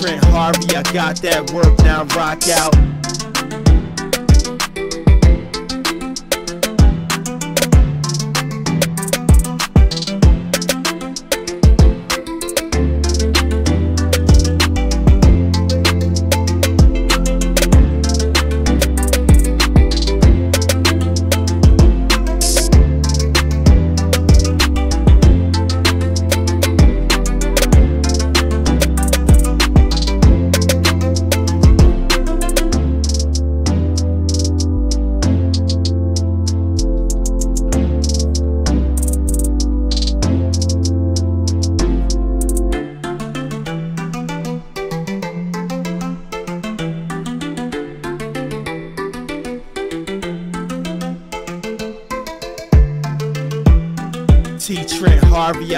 Trent Harvey, I got that work now, rock out.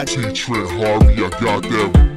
I T Trent Harvey, I got that.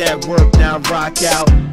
That work now, rock out.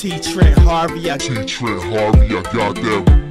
T Trent Harvey, I T Trent Harvey, I got that.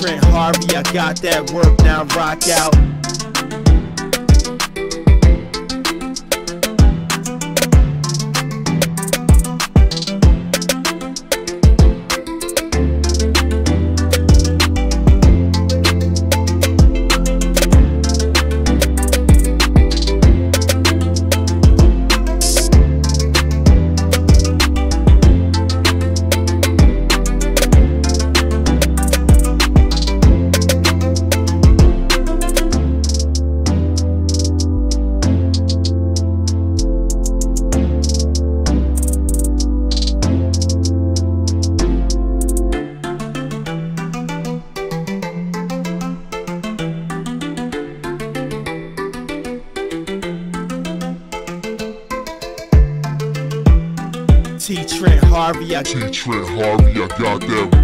Trent Harvey, I got that work now, rock out. T Trent Harvey, I got that.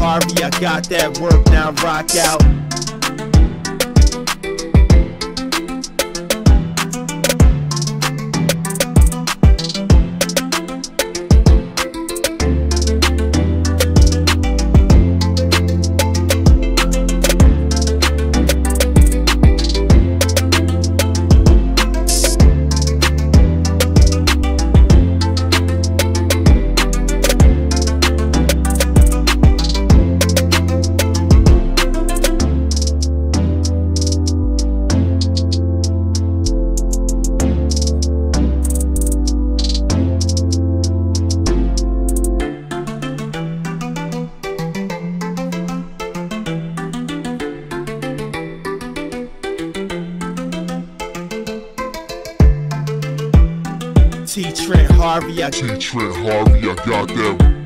Harvey, I got that work now, rock out. T Trent Harvey, I got that.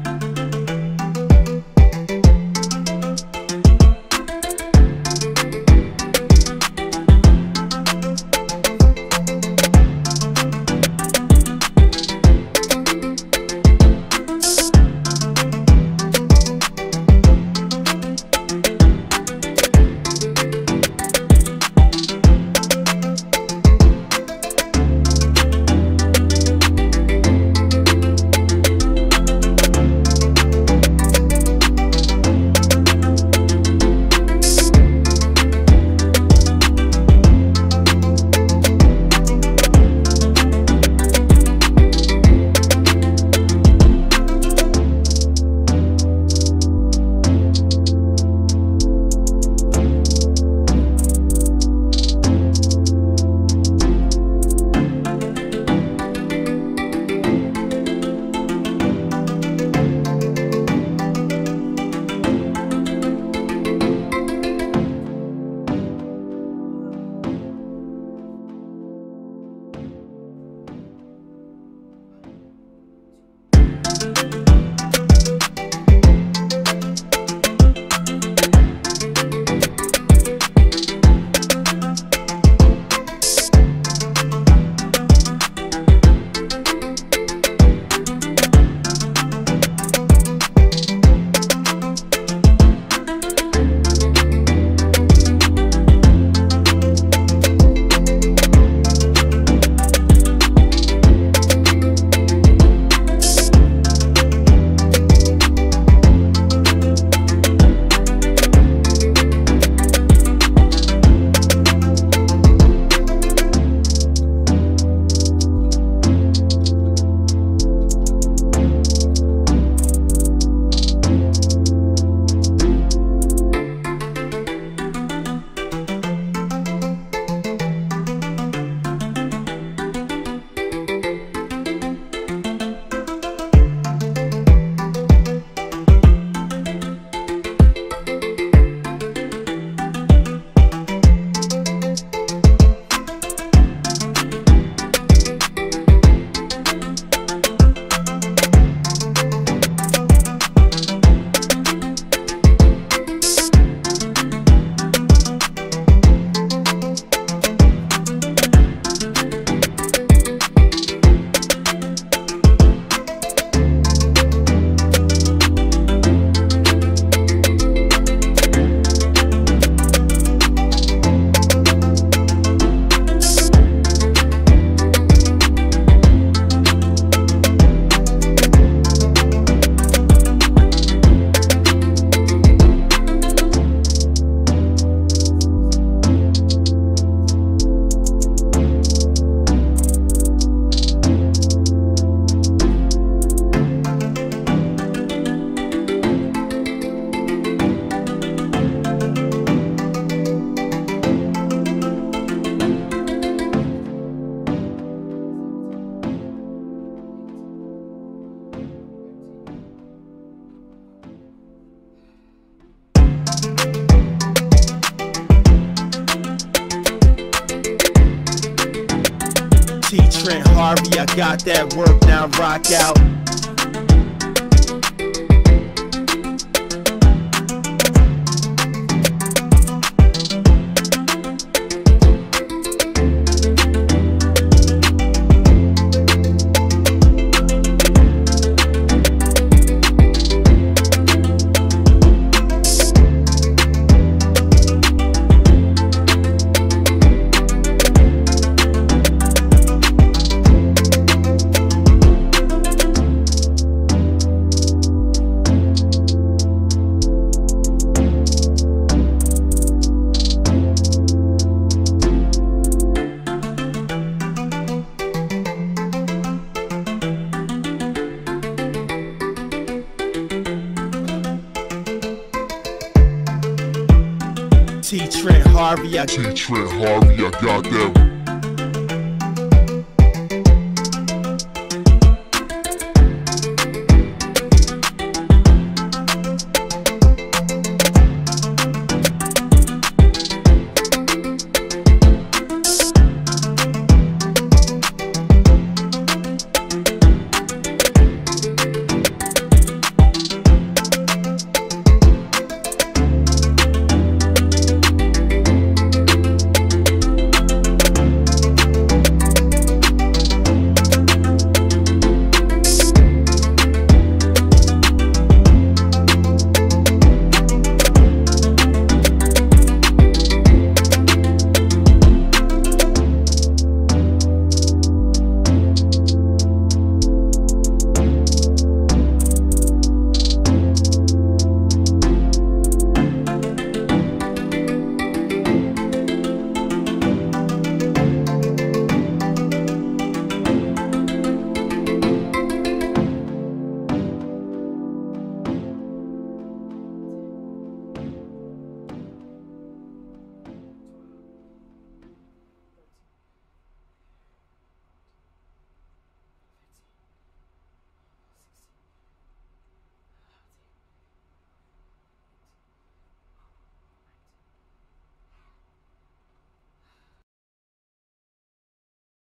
I got that work now, rock out. T Trent Harvey, I got that